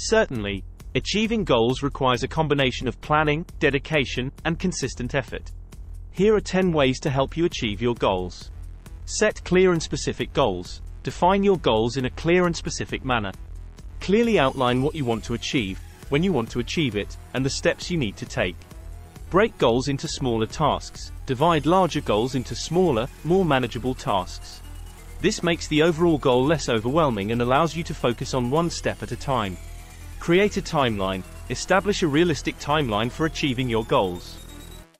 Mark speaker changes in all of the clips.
Speaker 1: Certainly, achieving goals requires a combination of planning, dedication, and consistent effort. Here are 10 ways to help you achieve your goals. Set clear and specific goals. Define your goals in a clear and specific manner. Clearly outline what you want to achieve, when you want to achieve it, and the steps you need to take. Break goals into smaller tasks. Divide larger goals into smaller, more manageable tasks. This makes the overall goal less overwhelming and allows you to focus on one step at a time. Create a timeline. Establish a realistic timeline for achieving your goals.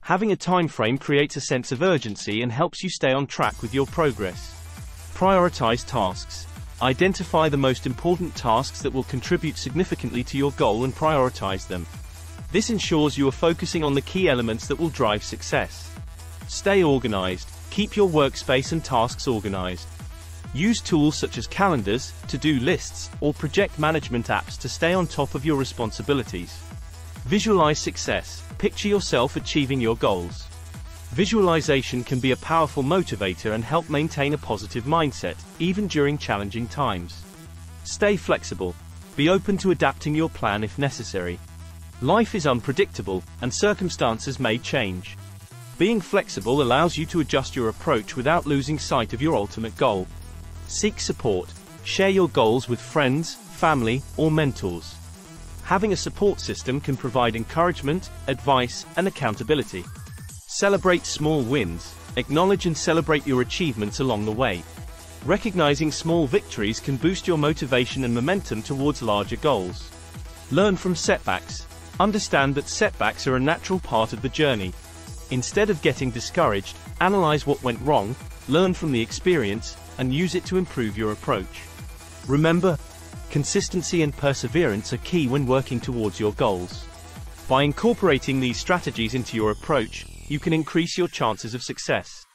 Speaker 1: Having a time frame creates a sense of urgency and helps you stay on track with your progress. Prioritize tasks. Identify the most important tasks that will contribute significantly to your goal and prioritize them. This ensures you are focusing on the key elements that will drive success. Stay organized. Keep your workspace and tasks organized. Use tools such as calendars, to-do lists, or project management apps to stay on top of your responsibilities. Visualize success. Picture yourself achieving your goals. Visualization can be a powerful motivator and help maintain a positive mindset, even during challenging times. Stay flexible. Be open to adapting your plan if necessary. Life is unpredictable, and circumstances may change. Being flexible allows you to adjust your approach without losing sight of your ultimate goal. Seek support. Share your goals with friends, family, or mentors. Having a support system can provide encouragement, advice, and accountability. Celebrate small wins. Acknowledge and celebrate your achievements along the way. Recognizing small victories can boost your motivation and momentum towards larger goals. Learn from setbacks. Understand that setbacks are a natural part of the journey. Instead of getting discouraged, analyze what went wrong, learn from the experience, and use it to improve your approach. Remember, consistency and perseverance are key when working towards your goals. By incorporating these strategies into your approach, you can increase your chances of success.